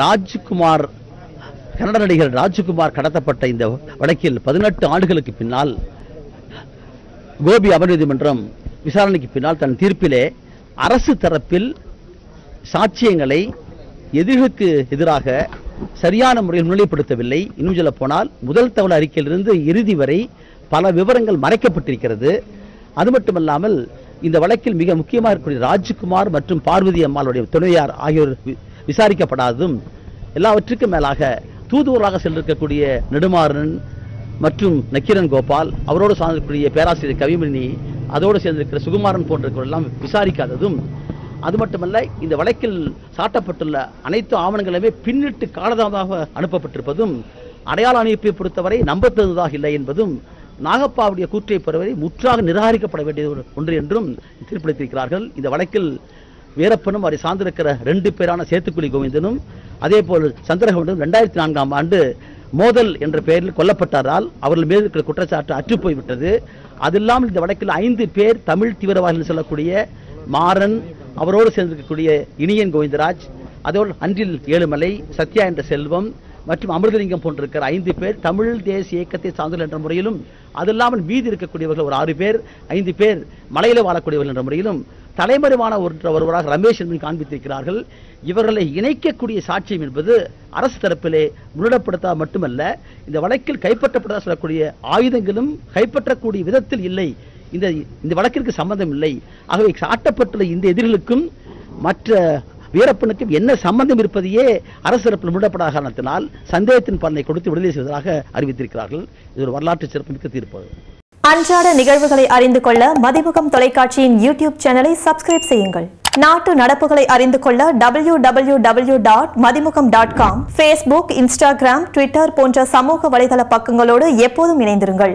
ராஜ்குமார் கன்னட நடிகர் ராஜ்குமார் கடத்தப்பட்ட இந்த வழக்கில் பதினெட்டு ஆண்டுகளுக்கு பின்னால் கோபி அபநீதிமன்றம் விசாரணைக்கு பின்னால் தன் தீர்ப்பிலே அரசு தரப்பில் சாட்சியங்களை எதிர்களுக்கு எதிராக சரியான முறையில் முன்னிலைப்படுத்தவில்லை. இன்னும் சொல்ல போனால் முதல் தவணை அறிக்கையிலிருந்து இறுதி வரை பல விவரங்கள் மறைக்கப்பட்டிருக்கிறது. அது மட்டுமல்லாமல் இந்த வழக்கில் மிக முக்கியமாக இருக்கக்கூடிய ராஜ்குமார் மற்றும் பார்வதி அம்மாளுடைய துணையார் ஆகியோர் விசாரிக்கப்படாததும் எல்லாவற்றுக்கும் மேலாக தூதுவராக சென்றிருக்கக்கூடிய நெடுமாறன் மற்றும் நக்கீரன் கோபால் அவரோடு சார்ந்திருக்கக்கூடிய பேராசிரியர் கவிமணி அதோடு சேர்ந்திருக்கிற சுகுமாரன் போன்றவர்கள் எல்லாம் விசாரிக்காததும். அது மட்டுமல்ல இந்த வழக்கில் சாட்டப்பட்டுள்ள அனைத்து ஆவணங்களுமே பின்னிட்டு காலதாமதாக அனுப்பப்பட்டிருப்பதும் அடையாள அணிப்பை பொறுத்தவரை நம்பத்தகுந்ததாக இல்லை என்பதும் நாகப்பாவுடைய கூற்றை பெறுவதை முற்றாக நிராகரிக்கப்பட வேண்டிய ஒன்று என்றும் தீர்ப்பளித்திருக்கிறார்கள் இந்த வழக்கில் வீரப்பனும் அவரை சார்ந்திருக்கிற ரெண்டு பேரான சேத்துக்குழி கோவிந்தனும் அதே போல் சந்திரகவுண்டும் ரெண்டாயிரத்தி நான்காம் ஆண்டு மோதல் என்ற பெயரில் கொல்லப்பட்டாரால் அவர்கள் மீது இருக்கிற குற்றச்சாட்டு அற்றுப்போய்விட்டது. அது இல்லாமல் இந்த வழக்கில் ஐந்து பேர் தமிழ் தீவிரவாதிகள் சொல்லக்கூடிய மாறன் அவரோடு சேர்ந்திருக்கக்கூடிய இனியன் கோவிந்தராஜ் அதோடு அன்றில் ஏழுமலை சத்யா என்ற செல்வம் மற்றும் அமிர்தலிங்கம் போன்றிருக்கிற ஐந்து பேர் தமிழ் தேசிய இயக்கத்தை சார்ந்துள்ள என்ற முறையிலும் அது இல்லாமல் மீதி இருக்கக்கூடியவர்கள் ஒரு ஆறு பேர் ஐந்து பேர் மலையில வாழக்கூடியவர்கள் என்ற முறையிலும் தலைமறைவான ஒருவராக ரமேஷ் என்பதை காண்பித்திருக்கிறார்கள். இவர்களை இணைக்கக்கூடிய சாட்சியம் என்பது அரசு தரப்பிலே முன்னிடப்படுத்த மட்டுமல்ல இந்த வழக்கில் கைப்பற்றப்பட சொல்லக்கூடிய ஆயுதங்களும் கைப்பற்றக்கூடிய விதத்தில் இல்லை. இந்த இந்த வழக்கிற்கு சம்பந்தம் இல்லை. ஆகவே சாட்டப்பட்டுள்ள இந்த எதிரிகளுக்கும் மற்ற வீரப்பனுக்கும் என்ன சம்பந்தம் இருப்பதையே அரசு தரப்பில் முன்னப்படாத காரணத்தினால் சந்தேகத்தின் பலனை கொடுத்து விடுதலை செய்வதாக அறிவித்திருக்கிறார்கள். இது ஒரு வரலாற்று சிறப்புமிக்க தீர்ப்பு. அன்றாட நிகழ்வுகளை அறிந்து கொள்ள மதிமுகம் தொலைக்காட்சியின் யூடியூப் சேனலை சப்ஸ்கிரைப் செய்யுங்கள். நாட்டு நடப்புகளை அறிந்து கொள்ள W W W dot Mathimugam dot com Facebook Instagram Twitter போன்ற சமூக வலைதள பக்கங்களோடு எப்போதும் இணைந்திருங்கள்.